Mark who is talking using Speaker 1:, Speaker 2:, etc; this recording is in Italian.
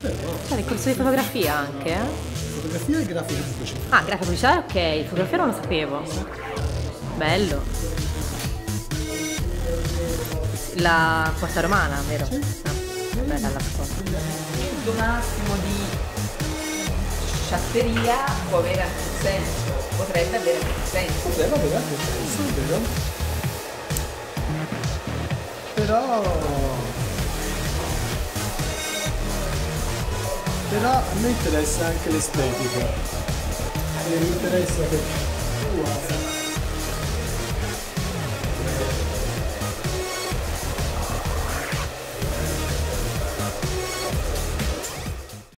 Speaker 1: C'è il corso di fotografia anche, eh?
Speaker 2: fotografia e grafica pubblicità.
Speaker 1: Ah, grafica pubblicità, ok. Fotografia non lo sapevo. Bello. La quarta romana, vero?
Speaker 2: Sì.
Speaker 1: Ah, bella la scuola.
Speaker 3: punto massimo di sciatteria può avere anche un senso, potrebbe avere anche un senso.
Speaker 2: Poteva avere anche senso, è vero? Però... Però a me interessa anche l'estetica. E mi interessa che... Wow.